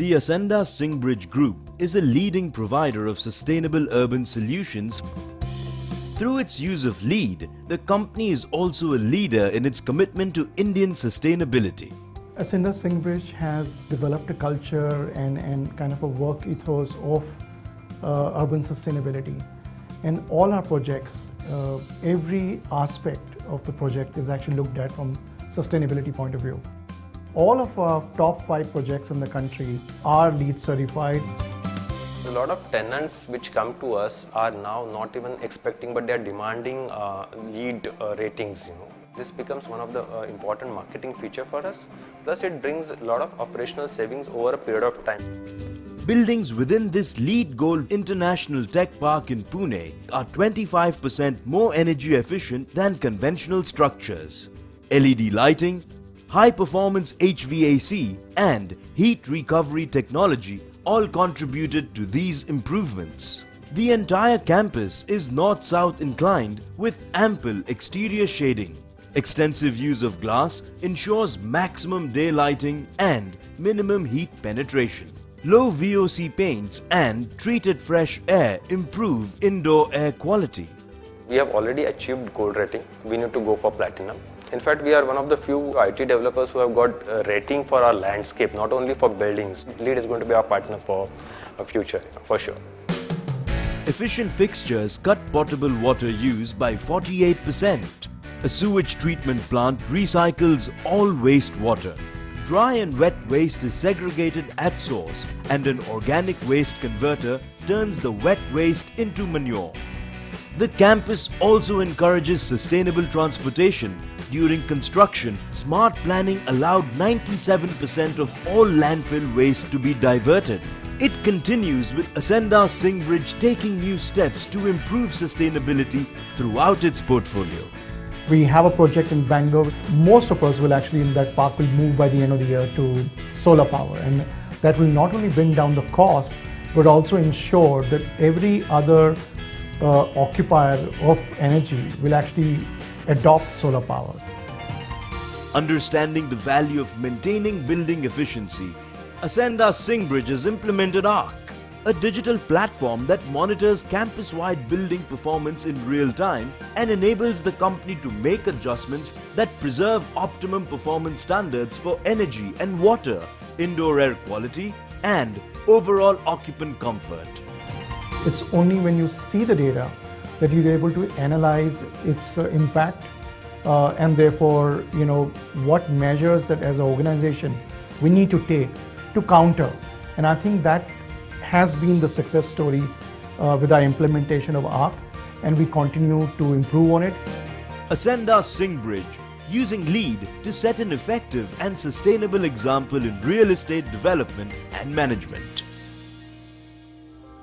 The Ascendas-Singbridge Group is a leading provider of sustainable urban solutions. Through its use of LEED, the company is also a leader in its commitment to Indian sustainability. Ascendas-Singbridge has developed a culture and, and kind of a work ethos of uh, urban sustainability. And all our projects, uh, every aspect of the project is actually looked at from sustainability point of view. All of our top five projects in the country are LEED certified. A lot of tenants which come to us are now not even expecting, but they are demanding uh, LEED uh, ratings. You know, this becomes one of the uh, important marketing feature for us. Plus, it brings a lot of operational savings over a period of time. Buildings within this LEED Gold International Tech Park in Pune are 25% more energy efficient than conventional structures. LED lighting, high performance HVAC and heat recovery technology all contributed to these improvements. The entire campus is north-south inclined with ample exterior shading. Extensive use of glass ensures maximum daylighting and minimum heat penetration. Low VOC paints and treated fresh air improve indoor air quality. We have already achieved gold rating. We need to go for platinum. In fact, we are one of the few IT developers who have got a rating for our landscape, not only for buildings. LEED is going to be our partner for a future, for sure. Efficient fixtures cut potable water use by 48%. A sewage treatment plant recycles all wastewater. Dry and wet waste is segregated at source and an organic waste converter turns the wet waste into manure. The campus also encourages sustainable transportation. During construction, smart planning allowed 97% of all landfill waste to be diverted. It continues with Ascendas-Singbridge taking new steps to improve sustainability throughout its portfolio. We have a project in Bangalore. Most of us will actually in that park will move by the end of the year to solar power and that will not only bring down the cost but also ensure that every other uh, occupier of energy will actually adopt solar power. Understanding the value of maintaining building efficiency, Ascendas-Singbridge has implemented ARC, a digital platform that monitors campus-wide building performance in real time and enables the company to make adjustments that preserve optimum performance standards for energy and water, indoor air quality and overall occupant comfort. It's only when you see the data that you're able to analyze its uh, impact uh, and therefore, you know, what measures that as an organization we need to take to counter. And I think that has been the success story uh, with our implementation of ARC and we continue to improve on it. Ascendas-Singbridge using LEED to set an effective and sustainable example in real estate development and management.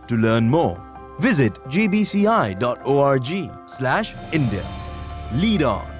To learn more, visit gbci.org slash India. LEED on.